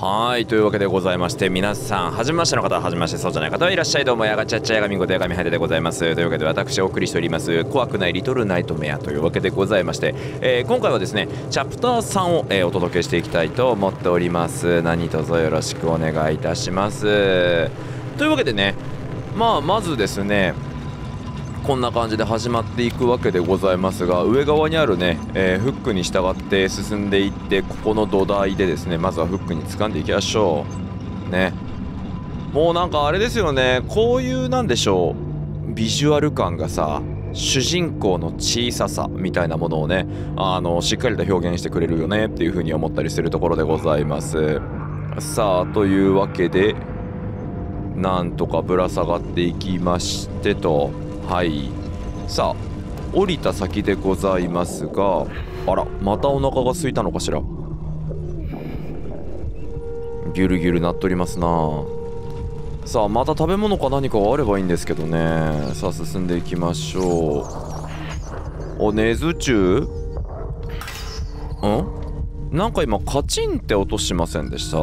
はいというわけでございまして皆さんはじめましての方ははじめましてそうじゃない方はいらっしゃいどうもやがちゃっちゃやがみごとやがみはででございます。というわけで私お送りしております怖くないリトルナイトメアというわけでございまして、えー今回はですねチャプター3を、えーお届けしていきたいと思っております。何卒よろしくお願いいたします。というわけでねまあまずですねこんな感じで始まっていくわけでございますが上側にあるね、えーフックに従って進んでいってここの土台でですねまずはフックに掴んでいきましょう。ね。もうなんかあれですよね。こういうなんでしょう。ビジュアル感がさ主人公の小ささみたいなものをねあのしっかりと表現してくれるよねっていう風に思ったりするところでございます。さあというわけでなんとかぶら下がっていきましてと。はい。さあ降りた先でございますがあらまたお腹が空いたのかしら？ギュルギュルなっとりますな。さあまた食べ物か何かがあればいいんですけどね。さあ進んでいきましょう。お根津中？ん？なんか今カチンって音しませんでした？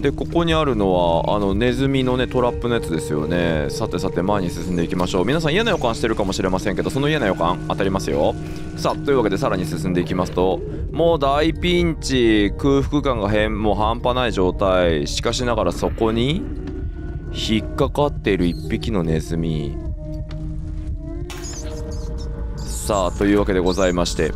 でここにあるのはあのネズミのねトラップのやつですよね。さてさて前に進んでいきましょう。皆さん嫌な予感してるかもしれませんけどその嫌な予感当たりますよ。さあというわけでさらに進んでいきますともう大ピンチ。空腹感が変もう半端ない状態。しかしながらそこに引っかかっている一匹のネズミ。さあというわけでございまして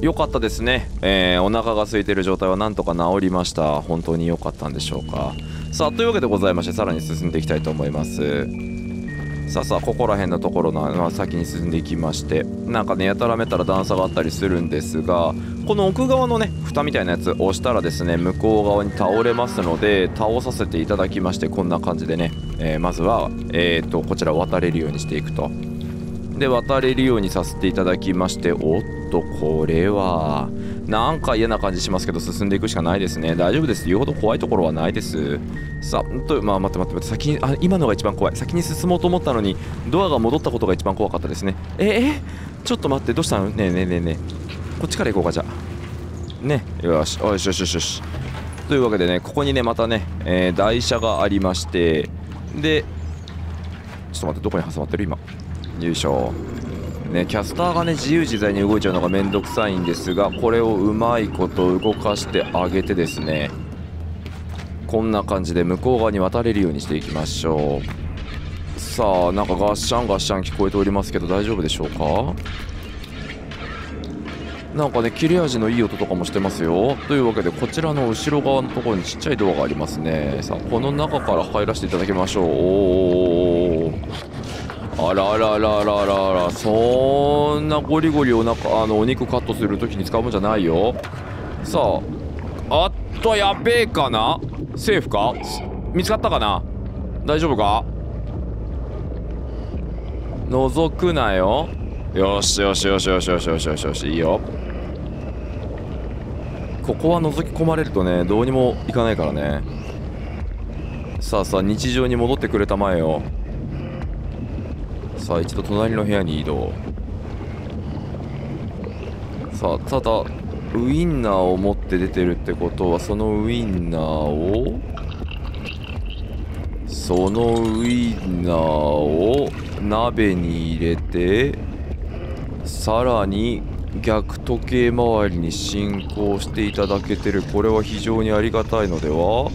良かったですね、えーお腹が空いてる状態はなんとか治りました。本当に良かったんでしょうか。さあというわけでございましてさらに進んでいきたいと思います。さあさあここら辺のところの、先に進んでいきましてなんかねやたらめたら段差があったりするんですがこの奥側のね蓋みたいなやつ押したらですね向こう側に倒れますので倒させていただきましてこんな感じでね、えーまずは、えー、とこちら渡れるようにしていくと。で渡れるようにさせていただきましておっとこれはなんか嫌な感じしますけど進んでいくしかないですね。大丈夫です。言うほど怖いところはないです。さあとまあ待って待って待って。先にあ今のが一番怖い。先に進もうと思ったのにドアが戻ったことが一番怖かったですね。ええちょっと待って。どうしたの？ねえねえねえねえ。こっちから行こうかじゃあ。ね。よし。よしよしよしよしというわけでねここにねまたね、えー台車がありまして。でちょっと待って。どこに挟まってる？今。よいしょ。ねキャスターがね自由自在に動いちゃうのがめんどくさいんですがこれをうまいこと動かしてあげてですねこんな感じで向こう側に渡れるようにしていきましょう。さあなんかガッシャンガッシャン聞こえておりますけど大丈夫でしょうか？なんかね切れ味のいい音とかもしてますよ。というわけでこちらの後ろ側のところにちっちゃいドアがありますね。さあこの中から入らせていただきましょう。おーあらららららら。そんなゴリゴリお腹あのお肉カットするときに使うもんじゃないよ。さああっとやべえかな？セーフか？見つかったかな？大丈夫か？覗くなよ。よしよしよしよしよしよしよしよし。いいよ。ここは覗き込まれるとねどうにもいかないからね。さあさあ日常に戻ってくれたまえよ。さあ一度隣の部屋に移動。さあただウインナーを持って出てるってことはそのウインナーをそのウインナーを鍋に入れてさらに逆時計回りに進行していただけてる。これは非常にありがたいのでは。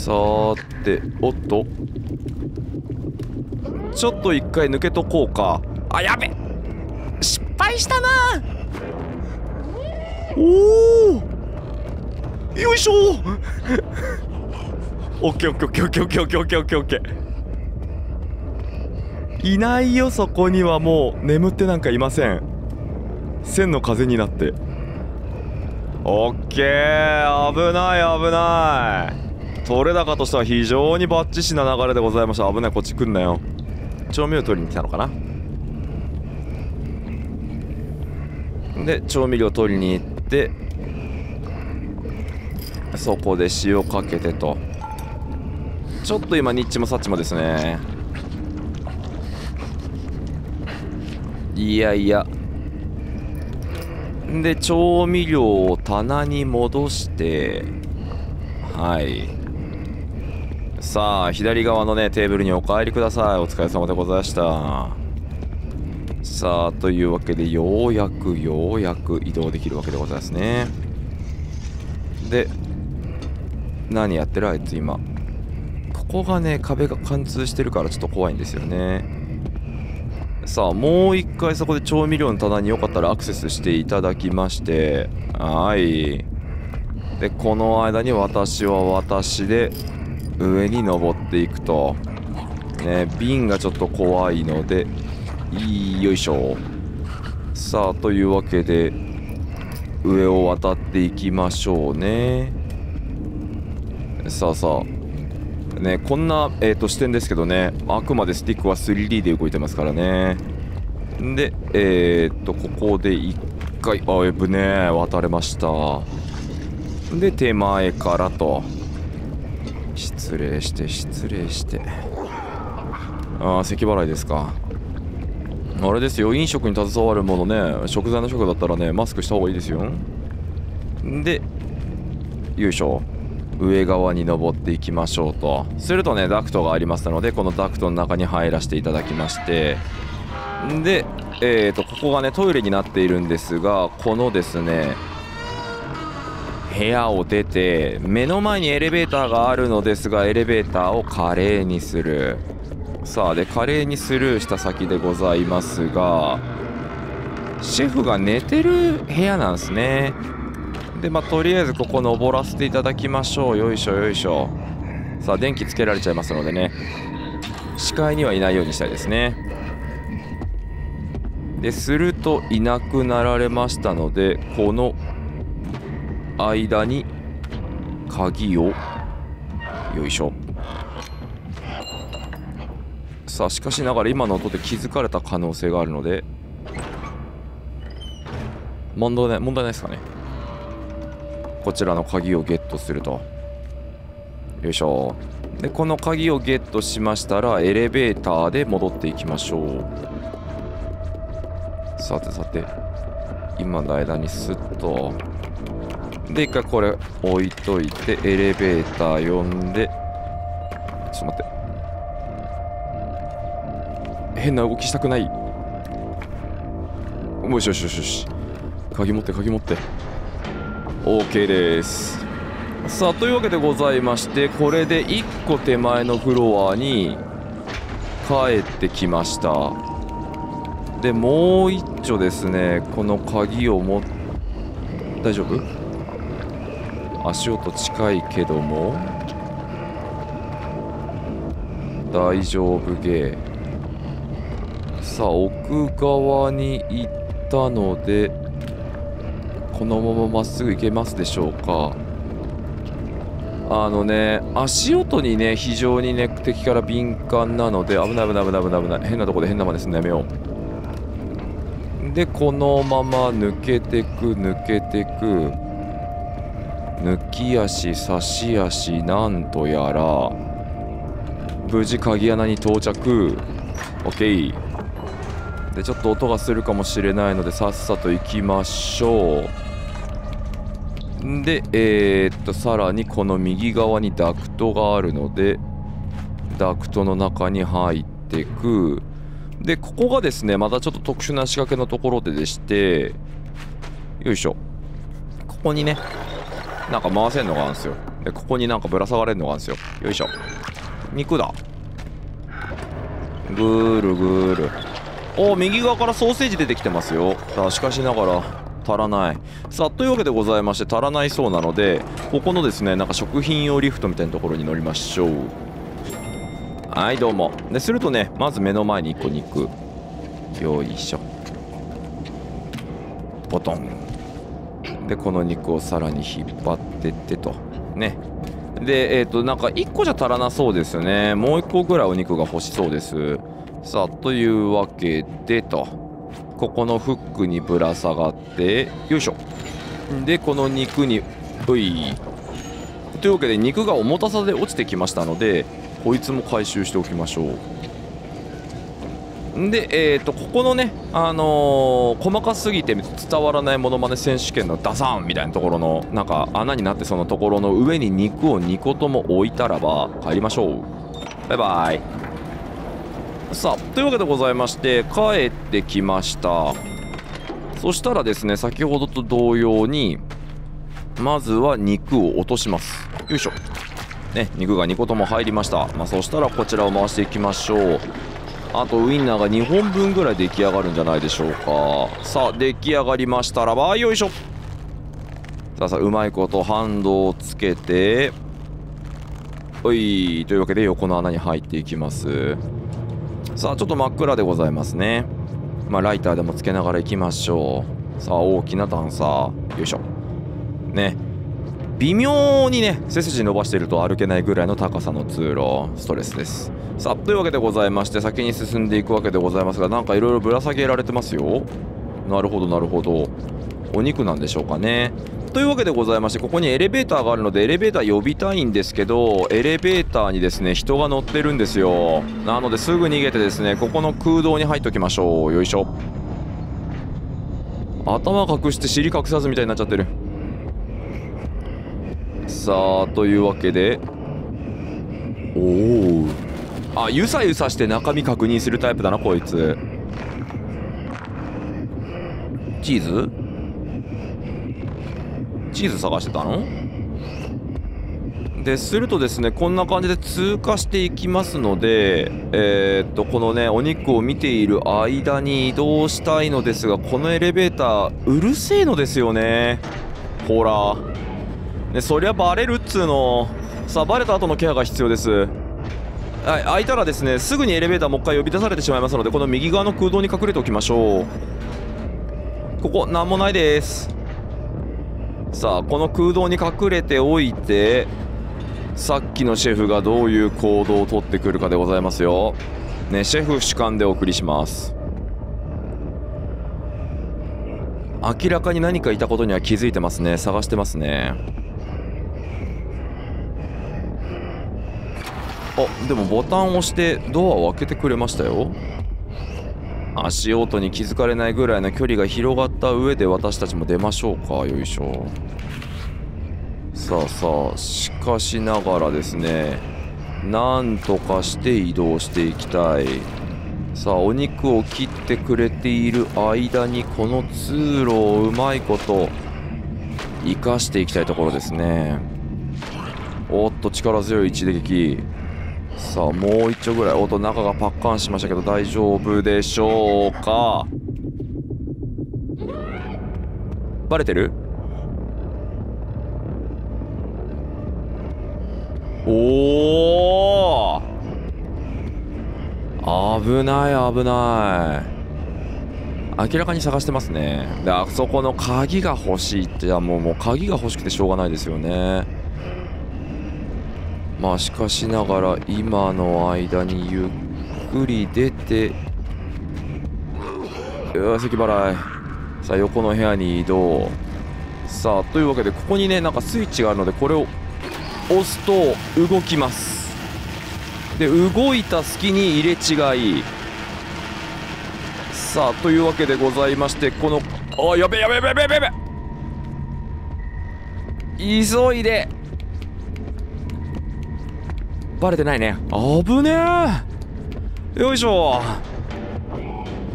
さーておっと。ちょっと一回抜けとこうか。あやべ。失敗したな。おおよいしょ。オッケーオッケーオッケーオッケーオッケーオッケーオッケーオッケーオッケー。いないよそこにはもう眠ってなんかいません。千の風になって。オッケー危ない危ない。取れ高としては非常にバッチシな流れでございました。危ないこっち来んなよ。調味料取りに来たのかな？で調味料取りに行ってそこで塩かけてと。ちょっと今ニッチもサッチもですね。いやいや。で調味料を棚に戻してはい。さあ左側のねテーブルにお帰りください。お疲れ様でございました。さあというわけでようやくようやく移動できるわけでございますね。で何やってるあいつ今。ここがね壁が貫通してるからちょっと怖いんですよね。さあもう一回そこで調味料の棚によかったらアクセスしていただきまして。はい。でこの間に私は私で上に登っていくとね瓶がちょっと怖いのでいよいしょ。さあというわけで上を渡っていきましょうね。さあさあねこんな、えーと、視点ですけどねあくまでスティックは 3D で動いてますからね。でえー、っとここで1回あえぶね渡れました。で手前からと。失礼して失礼して。ああ咳払いですか。あれですよ飲食に携わるものね。食材の食だったらねマスクした方がいいですよ。でよいしょ。上側に登っていきましょうと。するとねダクトがありますのでこのダクトの中に入らせていただきまして。でえーとここがねトイレになっているんですがこのですね部屋を出て目の前にエレベーターがあるのですがエレベーターを華麗にする。さあで華麗にスルーした先でございますがシェフが寝てる部屋なんですね。でまあとりあえずここ登らせていただきましょう。よいしょよいしょ。さあ電気つけられちゃいますのでね。視界にはいないようにしたいですね。でするといなくなられましたのでこの間に鍵をよいしょ。さあしかしながら今の音で気づかれた可能性があるので問題ない問題ないですかね。こちらの鍵をゲットすると。よいしょ。でこの鍵をゲットしましたらエレベーターで戻っていきましょう。さてさて今の間にスッとで一回これ置いといてエレベーター呼んでちょっと待って。変な動きしたくない。よしよしよしよし。鍵持って鍵持って。OK です。さあというわけでございましてこれで1個手前のフロアに帰ってきました。でもう一丁ですねこの鍵を持っ大丈夫？足音近いけども大丈夫ゲーさあ奥側に行ったのでこのまままっすぐ行けますでしょうか。あのね足音にね非常にね敵から敏感なので危ない危ない危ない危ない危ない。変なとこで変な真似すんのやめよう。でこのまま抜けてく抜けてく。抜き足差し足なんとやら。無事鍵穴に到着。OK でちょっと音がするかもしれないのでさっさと行きましょう。んでえー、っとさらにこの右側にダクトがあるのでダクトの中に入ってく。でここがですねまたちょっと特殊な仕掛けのところででして。よいしょ。ここにねなんか回せんのがあるんですよ。でここになんかぶら下がれるのがあるんですよ。よいしょ。肉だ。ぐーるぐーる。お右側からソーセージ出てきてますよ。さしかしながら足らない。さあというわけでございまして足らないそうなのでここのですねなんか食品用リフトみたいなところに乗りましょう。はいどうも。でするとねまず目の前に1個肉。よいしょ。ボトン。でこの肉をさらに引っ張ってってと。ね。でえっ、ー、となんか1個じゃ足らなそうですよね。もう1個ぐらいお肉が欲しそうです。さあというわけでと。ここのフックにぶら下がってよいしょ。でこの肉にうい。というわけで肉が重たさで落ちてきましたのでこいつも回収しておきましょう。で、えー、とここのね、あのー細かすぎて伝わらないモノマネ選手権のダサンみたいなところのなんか穴になってそのところの上に肉を2個とも置いたらば帰りましょう。バイバイ。さあというわけでございまして帰ってきました。そしたらですね先ほどと同様にまずは肉を落とします。よいしょ。ね肉が2個とも入りました。まあそしたらこちらを回していきましょう。あとウインナーが2本分ぐらい出来上がるんじゃないでしょうか。さあ出来上がりましたらばよいしょ。さあさあうまいことハンドをつけて。おい。というわけで横の穴に入っていきます。さあちょっと真っ暗でございますね。まあライターでもつけながら行きましょう。さあ大きな段差。よいしょ。ね。微妙にね背筋伸ばしていると歩けないぐらいの高さの通路ストレスです。さあというわけでございまして先に進んでいくわけでございますがなんかいろいろぶら下げられてますよ。なるほどなるほど。お肉なんでしょうかね。というわけでございましてここにエレベーターがあるのでエレベーター呼びたいんですけどエレベーターにですね人が乗ってるんですよ。なのですぐ逃げてですねここの空洞に入っときましょう。よいしょ。頭隠して尻隠さずみたいになっちゃってる。さあというわけで。おおあゆさゆさして中身確認するタイプだなこいつ。チーズ？チーズ探してたの？でするとですねこんな感じで通過していきますのでえー、っとこのねお肉を見ている間に移動したいのですがこのエレベーターうるせえのですよね。ほら。ねそりゃバレるっつうのさあバレた後のケアが必要です。はい開いたらですねすぐにエレベーターもう一回呼び出されてしまいますのでこの右側の空洞に隠れておきましょう。ここ何もないです。さあこの空洞に隠れておいてさっきのシェフがどういう行動をとってくるかでございますよ。ねシェフ主観でお送りします。明らかに何かいたことには気づいてますね。探してますね。あでもボタンを押してドアを開けてくれましたよ。足音に気づかれないぐらいの距離が広がった上で私たちも出ましょうかよいしょ。さあさあしかしながらですねなんとかして移動していきたい。さあお肉を切ってくれている間にこの通路をうまいこと生かしていきたいところですね。おっと力強い一撃。さあもう一丁ぐらい。おっと中がパッカンしましたけど大丈夫でしょうか？バレてる？おお危ない危ない。明らかに探してますね。であそこの鍵が欲しいってもうもう鍵が欲しくてしょうがないですよね。まあしかしながら今の間にゆっくり出てよ席払い。さあ横の部屋に移動。さあというわけでここにねなんかスイッチがあるのでこれを押すと動きます。で動いた隙に入れ違い。さあというわけでございましてこのあやべやべやべやべやべやべ急いで。バレてないね。危ねえ。よいしょ。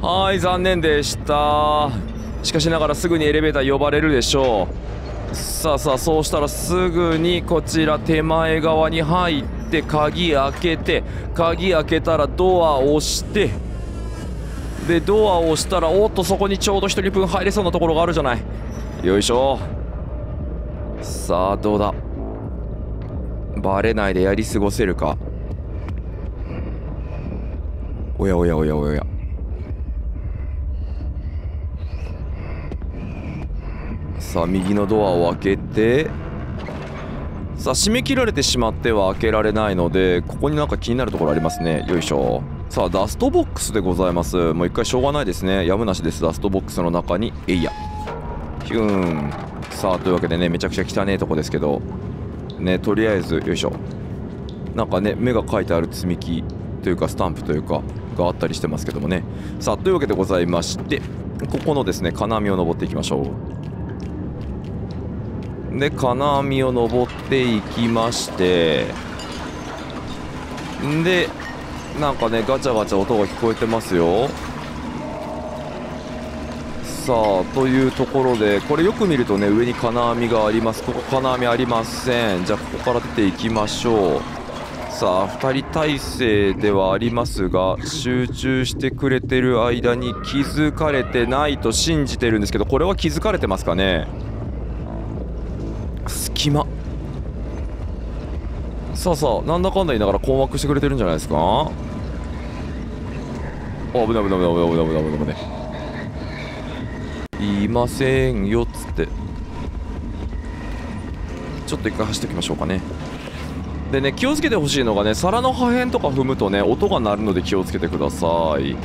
はい残念でした。しかしながらすぐにエレベーター呼ばれるでしょう。さあさあそうしたらすぐにこちら手前側に入って鍵開けて鍵開けたらドアを押してでドアを押したらおっとそこにちょうど1人分入れそうなところがあるじゃない。よいしょ。さあどうだ。バレないでやり過ごせるか。おやおやおやおや。さあ右のドアを開けて。さあ締め切られてしまっては開けられないのでここになんか気になるところありますね。よいしょ。さあダストボックスでございます。もう一回しょうがないですね。やむなしです。ダストボックスの中にえいや。ヒューン。さあというわけでねめちゃくちゃ汚えとこですけど。ねとりあえずよいしょ。なんかね目が書いてある積み木というかスタンプというかがあったりしてますけどもね。さあというわけでございましてここのですね金網を登っていきましょう。で金網を登っていきましてんでなんかねガチャガチャ音が聞こえてますよ。さあというところでこれよく見るとね上に金網があります。ここ金網ありません。じゃあここから出ていきましょう。さあ2人体制ではありますが集中してくれてる間に気づかれてないと信じてるんですけどこれは気づかれてますかね？隙間。さあさあなんだかんだ言いながら困惑してくれてるんじゃないですか？あ危ない危ない危ない危ない危ない危ない危ないい。ませんよっつって。ちょっと一回走っておきましょうかね。でね気をつけてほしいのがね皿の破片とか踏むとね音が鳴るので気をつけてください。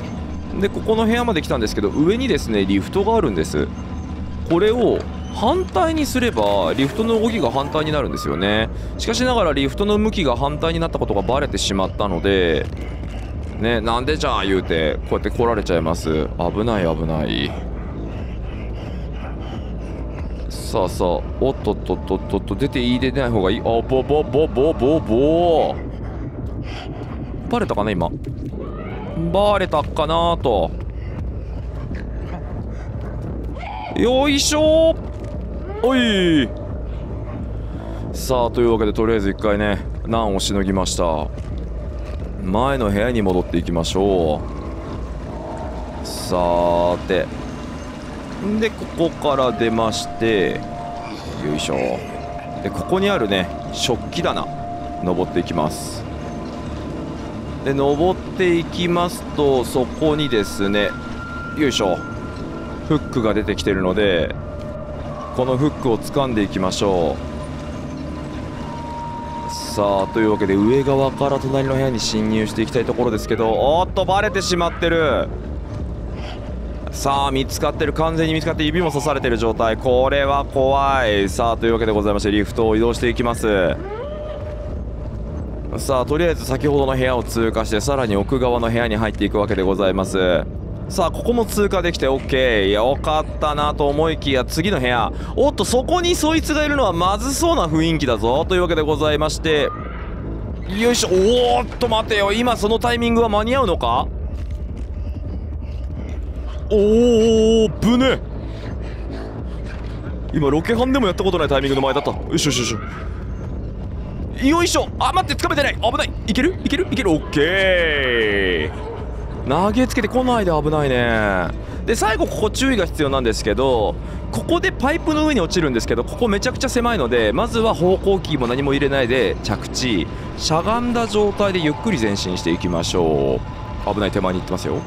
でここの部屋まで来たんですけど上にですねリフトがあるんです。これを反対にすればリフトの動きが反対になるんですよね。しかしながらリフトの向きが反対になったことがバレてしまったのでねなんでじゃあ言うてこうやって来られちゃいます。危ない危ない。さあさあおっとっとっとっとっと出ていい出ない方がいい。あボボボボボボバレたかな今。バレたかなと。よいしょ。おい。さあというわけでとりあえず一回ね難をしのぎました。前の部屋に戻っていきましょう。さーて。でここから出ましてよいしょ。でここにあるね食器棚登っていきます。で登っていきますとそこにですねよいしょ。フックが出てきてるのでこのフックを掴んでいきましょう。さあというわけで上側から隣の部屋に侵入していきたいところですけどおっとバレてしまってる。さあ見つかってる完全に見つかって指も刺されてる状態。これは怖い。さあというわけでございましてリフトを移動していきます。さあとりあえず先ほどの部屋を通過してさらに奥側の部屋に入っていくわけでございます。さあここも通過できて OK よかったなと思いきや次の部屋。おっとそこにそいつがいるのはまずそうな雰囲気だぞ。というわけでございまして。よいしょ。おーっと待てよ。今そのタイミングは間に合うのか？おおぶね今ロケハンでもやったことないタイミングの前だったよしよしよし。よいしょ。あ待って掴めてない。危ない。いける？いける？いける？オッケー。投げつけてこないで危ないね。で最後ここ注意が必要なんですけどここでパイプの上に落ちるんですけどここめちゃくちゃ狭いのでまずは方向キーも何も入れないで着地。しゃがんだ状態でゆっくり前進していきましょう。危ない手前に行ってますよ。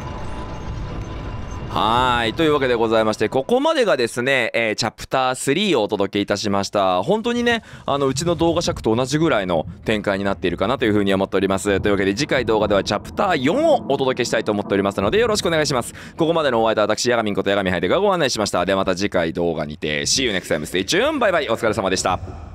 はい。というわけでございまして、ここまでがですね、えー、チャプター3をお届けいたしました。本当にね、あの、うちの動画尺と同じぐらいの展開になっているかなというふうに思っております。というわけで、次回動画ではチャプター4をお届けしたいと思っておりますので、よろしくお願いします。ここまでのお相手は私、ヤガミンことヤガミハイデがご案内しました。ではまた次回動画にて、See you next time, stay tuned! バイバイ、お疲れ様でした。